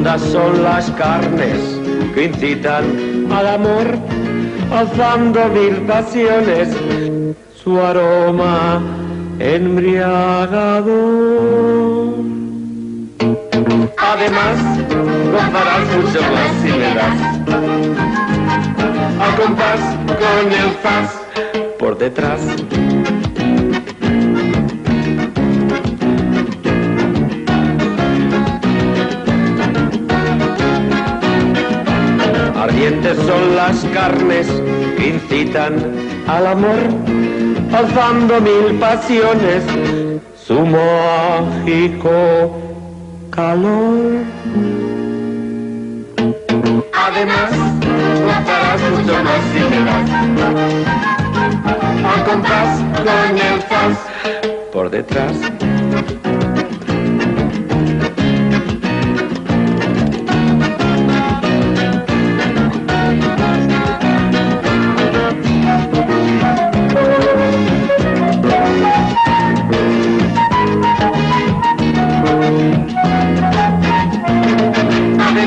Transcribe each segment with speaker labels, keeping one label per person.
Speaker 1: Son las carnes que incitan al amor, alzando mil pasiones, su aroma embriagador. Además, gozarás mucho más si me das al compás con el faz por detrás. Son las carnes que incitan al amor, alzando mil pasiones, su mágico calor. Además, gozarás mucho más si me das al compás con el faz por detrás.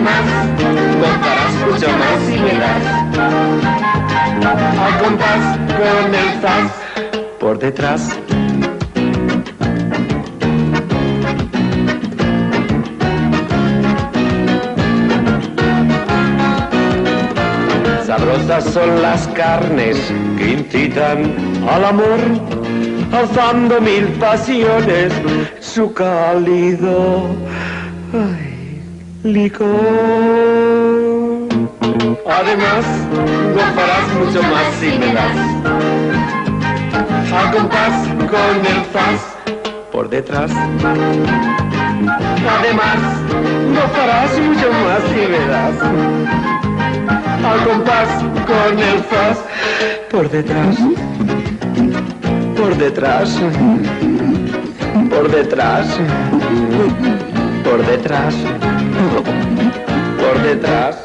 Speaker 1: Además, gozarás mucho más si me das al compás con el faz por detrás. Sabrosas son las carnes que incitan al amor, alzando mil pasiones, su cálido ay, licor. Además, gozarás mucho más si me das al compás con el faz por detrás. Además, gozarás mucho más si me das al compás con el faz por detrás. Por detrás. Por detrás. Por detrás. Por detrás.